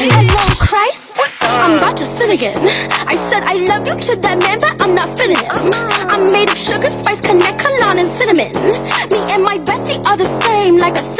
Hello, Christ. I'm about to sin again. I said I love you to that man, but I'm not feeling him. I'm made of sugar, spice, cognac, cologne, and cinnamon. Me and my bestie are the same, like a.